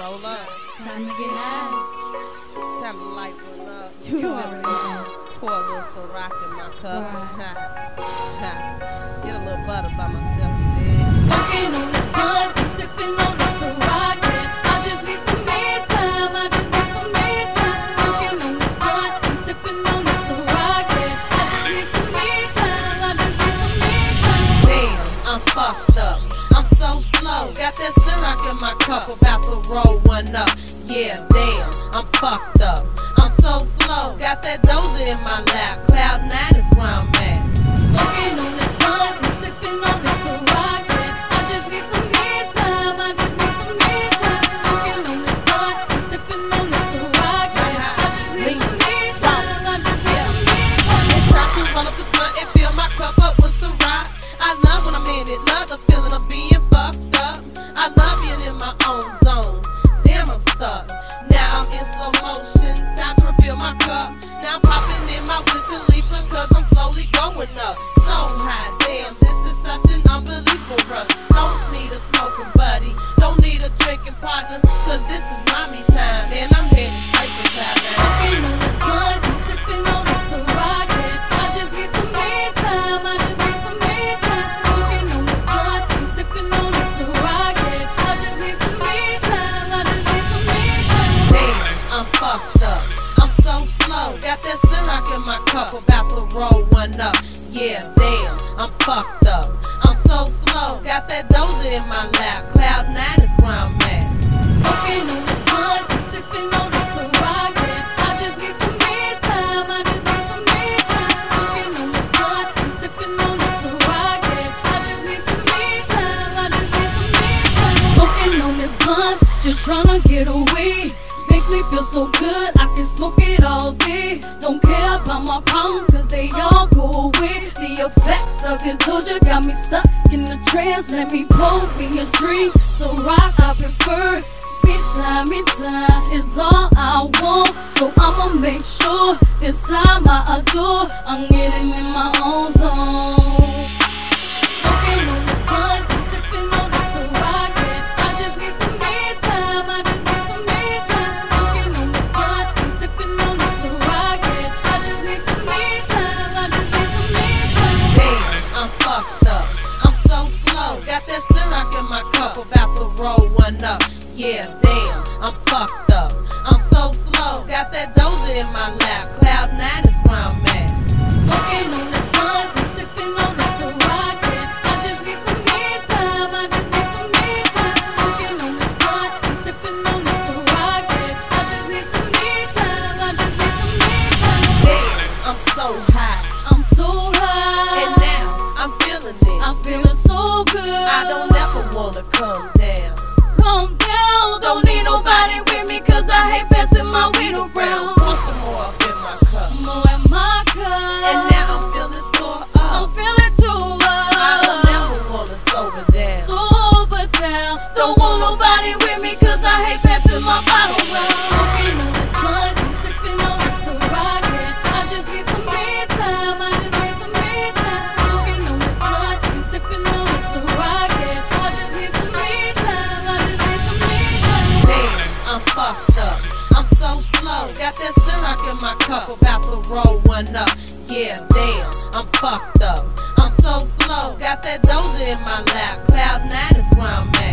roll up. Time to get high. Time to light one up. You already know. Pour a little Ciroc in my cup. Right. Get a little butter by myself? Smoking on this blunt, sipping on this Cup, about to roll one up. Yeah, damn, I'm fucked up. I'm so slow. Got that doja in my lap. Cloud nine is where I'm at. Smoking on this cup. Now popping in my whipping leaping cause I'm slowly going up. So high, one up. Yeah, damn, I'm fucked up. I'm so slow. Got that doja in my lap. Cloud nine is where I'm at. Smoking on this blunt sipping on this Ciroc. I just need some me time. I just need some me time. Smoking on this blunt just just tryna get away. Makes me feel so good, of this doja got me stuck in the trance. Let me pour me a drink, so rock I prefer. Me time, me time is all I want. So I'ma make sure this time I adore. I'm getting in my own one up. Yeah, damn, I'm fucked up. I'm so slow. Got that doja in my lap. Cloud nine is where I'm at. Smoking on this blunt sipping on this Ciroc. I just need some me time. I just need some me time. Smoking on this blunt sipping on this Ciroc. I just need some me time. I just need some me time. Damn, I'm so high. I'm so high. And now I'm feeling it. I'm feeling so good. I don't ever wanna come Cup, about to roll one up. Yeah, damn, I'm fucked up. I'm so slow. Got that doja in my lap. Cloud nine is where I'm at.